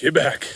Get back.